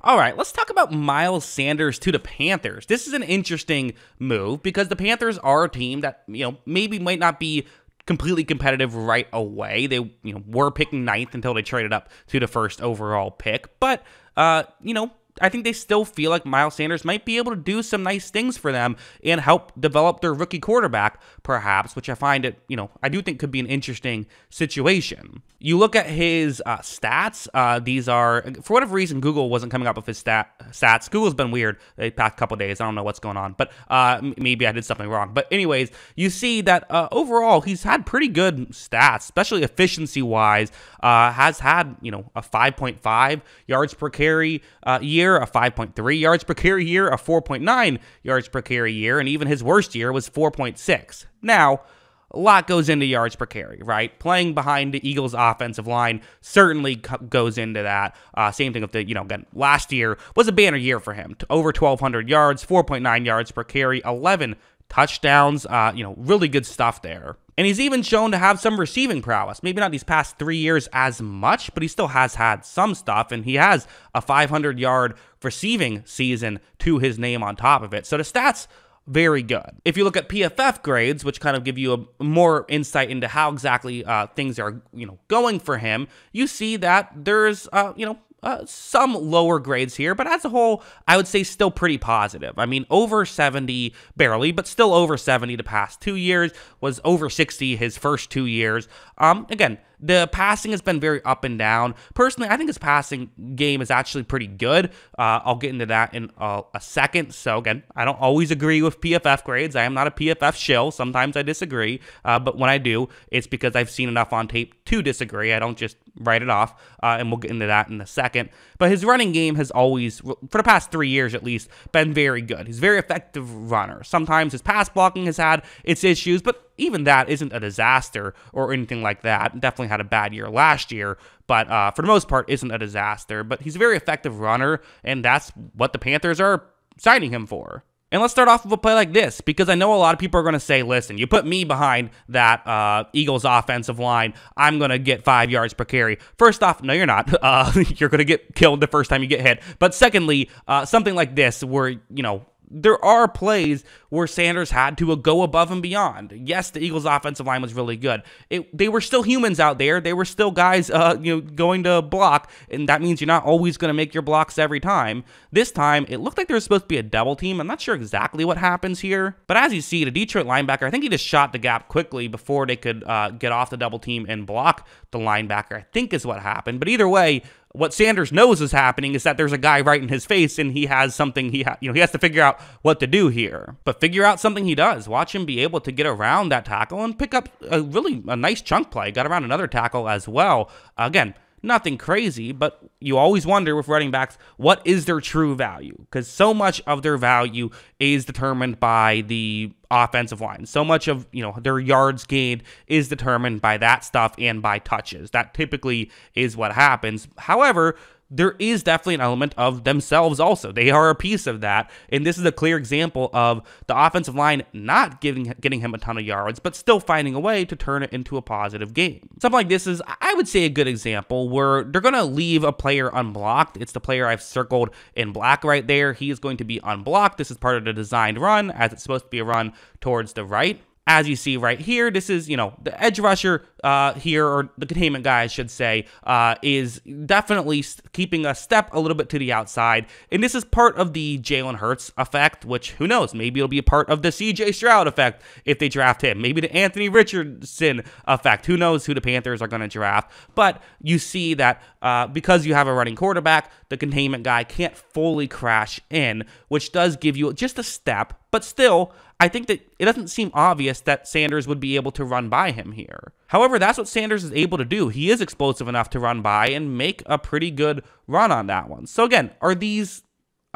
All right, let's talk about Miles Sanders to the Panthers. This is an interesting move because the Panthers are a team that, you know, maybe might not be completely competitive right away. They, you know, were picking ninth until they traded up to the first overall pick. But, uh, you know, I think they still feel like Miles Sanders might be able to do some nice things for them and help develop their rookie quarterback, perhaps, which I find it, you know, I do think could be an interesting situation. You look at his uh, stats. Uh, these are, for whatever reason, Google wasn't coming up with his stat stats. Google's been weird the past couple days. I don't know what's going on, but uh, maybe I did something wrong. But anyways, you see that uh, overall he's had pretty good stats, especially efficiency wise. Uh, has had you know a 5.5 yards per carry uh, year, a 5.3 yards per carry year, a 4.9 yards per carry year, and even his worst year was 4.6. Now a lot goes into yards per carry, right? Playing behind the Eagles' offensive line certainly goes into that. Uh, same thing with the, you know, again, last year was a banner year for him. Over 1,200 yards, 4.9 yards per carry, 11 touchdowns. Uh, you know, really good stuff there. And he's even shown to have some receiving prowess. Maybe not these past three years as much, but he still has had some stuff. And he has a 500 yard receiving season to his name on top of it. So the stats very good. If you look at PFF grades, which kind of give you a more insight into how exactly uh, things are, you know, going for him, you see that there's, uh, you know, uh, some lower grades here, but as a whole, I would say still pretty positive. I mean, over 70, barely, but still over 70 the past two years, was over 60 his first two years. Um, again, the passing has been very up and down. Personally, I think his passing game is actually pretty good. Uh, I'll get into that in a, a, second. So, again, I don't always agree with PFF grades. I am not a PFF shill. Sometimes I disagree. Uh, but when I do, it's because I've seen enough on tape to disagree. I don't just write it off. Uh, and we'll get into that in a second. But his running game has always, for the past three years at least, been very good. He's a very effective runner. Sometimes his pass blocking has had its issues, but even that isn't a disaster or anything like that. Definitely had a bad year last year, but uh, for the most part, isn't a disaster. But he's a very effective runner, and that's what the Panthers are signing him for. And let's start off with a play like this because I know a lot of people are going to say, listen, you put me behind that uh, Eagles offensive line, I'm going to get five yards per carry. First off, no, you're not. Uh, you're going to get killed the first time you get hit. But secondly, uh, something like this where, you know, there are plays where Sanders had to go above and beyond. Yes, the Eagles' offensive line was really good. It, they were still humans out there. They were still guys, uh, you know, going to block, and that means you're not always going to make your blocks every time. This time, it looked like there was supposed to be a double team. I'm not sure exactly what happens here, but as you see, the Detroit linebacker, I think he just shot the gap quickly before they could uh, get off the double team and block the linebacker. I think is what happened. But either way, what Sanders knows is happening is that there's a guy right in his face and he has something he ha- you know he has to figure out what to do here. But figure out something he does. Watch him be able to get around that tackle and pick up a really a nice chunk play. Got around another tackle as well. Again, nothing crazy, but you always wonder with running backs, what is their true value? Because so much of their value is determined by the offensive line. So much of, you know, their yards gained is determined by that stuff and by touches. That typically is what happens. However, there is definitely an element of themselves also. They are a piece of that. And this is a clear example of the offensive line not giving getting him a ton of yards, but still finding a way to turn it into a positive game. Something like this is, I would say, a good example where they're going to leave a player unblocked. It's the player I've circled in black right there. He is going to be unblocked. This is part of the designed run, as it's supposed to be a run towards the right as you see right here, this is, you know, the edge rusher uh, here, or the containment guy, I should say, uh, is definitely keeping a step a little bit to the outside. And this is part of the Jalen Hurts effect, which who knows, maybe it'll be a part of the CJ Stroud effect if they draft him. Maybe the Anthony Richardson effect. Who knows who the Panthers are going to draft. But you see that uh, because you have a running quarterback, the containment guy can't fully crash in, which does give you just a step, but still, I think that it doesn't seem obvious that Sanders would be able to run by him here. However, that's what Sanders is able to do. He is explosive enough to run by and make a pretty good run on that one. So again, are these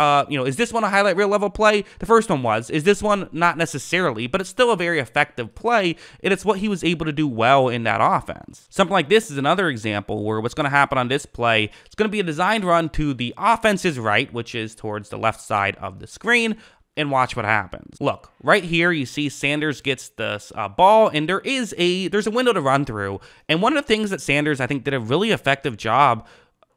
uh, you know, is this one a highlight reel level play? The first one was. Is this one not necessarily, but it's still a very effective play, and it's what he was able to do well in that offense. Something like this is another example where what's going to happen on this play, it's going to be a designed run to the offense's right, which is towards the left side of the screen and watch what happens. Look, right here you see Sanders gets the uh, ball and there is a there's a window to run through. And one of the things that Sanders I think did a really effective job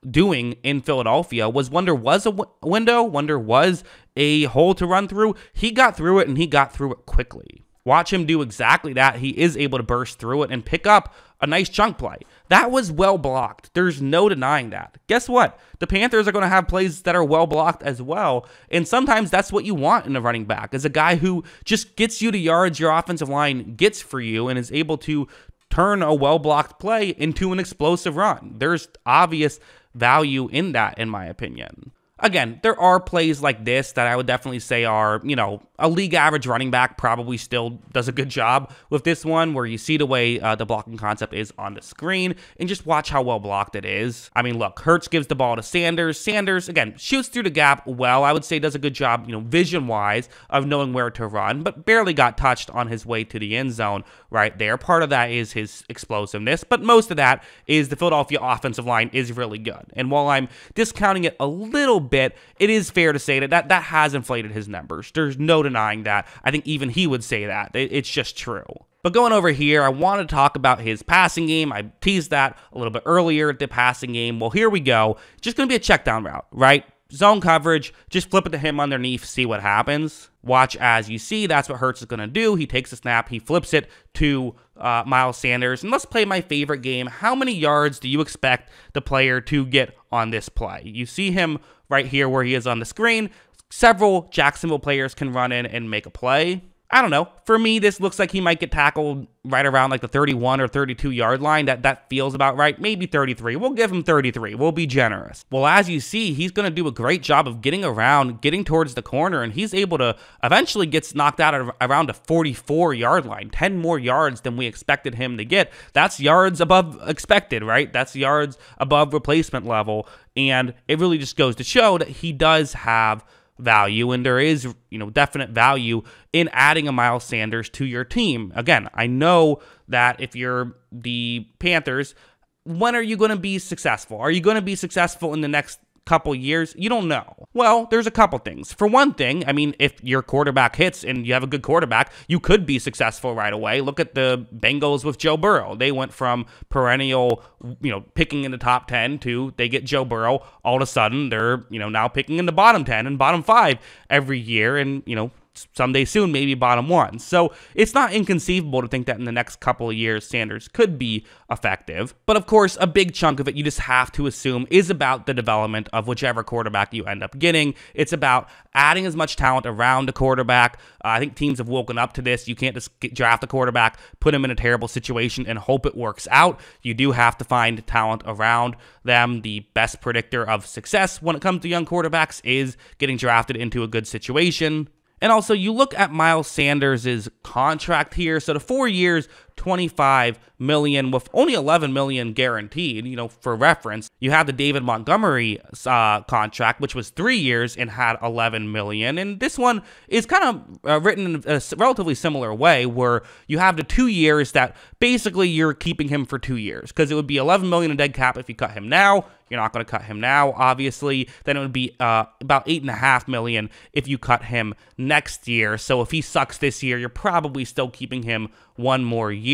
doing in Philadelphia was Wonder was a w- window, Wonder was a hole to run through, he got through it and he got through it quickly. Watch him do exactly that. He is able to burst through it and pick up a nice chunk play. That was well blocked. There's no denying that. Guess what? The Panthers are going to have plays that are well blocked as well. And sometimes that's what you want in a running back is a guy who just gets you to yards your offensive line gets for you and is able to turn a well blocked play into an explosive run. There's obvious value in that, in my opinion. Again, there are plays like this that I would definitely say are, you know, a league average running back probably still does a good job with this one where you see the way uh, the blocking concept is on the screen and just watch how well blocked it is. I mean, look, Hurts gives the ball to Sanders. Sanders, again, shoots through the gap well. I would say does a good job, you know, vision wise of knowing where to run, but barely got touched on his way to the end zone right there. Part of that is his explosiveness, but most of that is the Philadelphia offensive line is really good. And while I'm discounting it a little bit, it is fair to say that that, that has inflated his numbers. There's no denying that. I think even he would say that. It's just true. But going over here, I want to talk about his passing game. I teased that a little bit earlier, at the passing game. Well, here we go. Just going to be a check down route, right? Zone coverage, just flip it to him underneath, see what happens. Watch as you see, that's what Hurts is going to do. He takes a snap, he flips it to uh, Miles Sanders. And let's play my favorite game. How many yards do you expect the player to get on this play? You see him right here where he is on the screen. Several Jacksonville players can run in and make a play. I don't know. For me, this looks like he might get tackled right around like the 31 or 32 yard line. That that feels about right. Maybe 33. We'll give him 33. We'll be generous. Well, as you see, he's going to do a great job of getting around, getting towards the corner, and he's able to eventually gets knocked out at around a 44 yard line. 10 more yards than we expected him to get. That's yards above expected, right? That's yards above replacement level, and it really just goes to show that he does have value and there is you know definite value in adding a Miles Sanders to your team. Again, I know that if you're the Panthers, when are you going to be successful? Are you going to be successful in the next couple years? You don't know. Well, there's a couple things. For one thing, I mean, if your quarterback hits and you have a good quarterback, you could be successful right away. Look at the Bengals with Joe Burrow. They went from perennial, you know, picking in the top 10 to they get Joe Burrow. All of a sudden, they're, you know, now picking in the bottom 10 and bottom 5 every year and, you know, someday soon, maybe bottom one. So it's not inconceivable to think that in the next couple of years, Sanders could be effective. But of course, a big chunk of it you just have to assume is about the development of whichever quarterback you end up getting. It's about adding as much talent around a quarterback. Uh, I think teams have woken up to this. You can't just draft a quarterback, put him in a terrible situation, and hope it works out. You do have to find talent around them. The best predictor of success when it comes to young quarterbacks is getting drafted into a good situation. And also, you look at Miles Sanders' contract here. So the four years, 25 million with only 11 million guaranteed. You know, for reference, you have the David Montgomery uh, contract, which was three years and had 11 million. And this one is kind of uh, written in a relatively similar way, where you have the two years that basically you're keeping him for two years because it would be 11 million in dead cap if you cut him now. You're not going to cut him now, obviously. Then it would be uh, about eight and a half million if you cut him next year. So if he sucks this year, you're probably still keeping him one more year.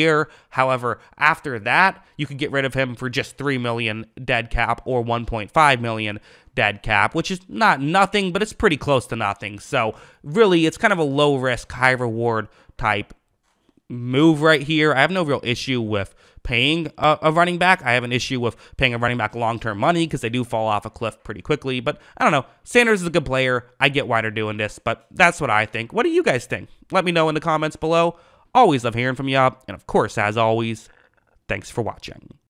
However, after that, you could get rid of him for just 3 million dead cap or 1.5 million dead cap, which is not nothing, but it's pretty close to nothing. So, really, it's kind of a low risk, high reward type move right here. I have no real issue with paying a, a running back. I have an issue with paying a running back long term money because they do fall off a cliff pretty quickly. But I don't know. Sanders is a good player. I get why they're doing this, but that's what I think. What do you guys think? Let me know in the comments below. Always love hearing from y'all, And of course, as always, thanks for watching.